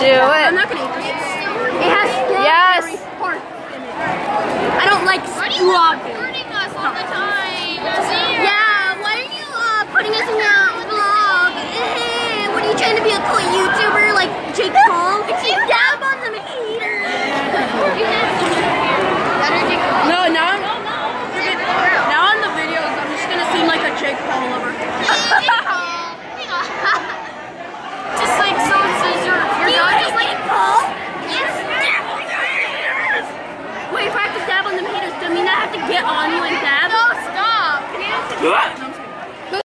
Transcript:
Do it. I'm not gonna eat this. It has strawberry Yes. part in it. I don't like strawberry. Recording us all the time. Yeah, why are you uh, putting us in your vlog? Hey, what are you trying to be a cool on like that? No, stop.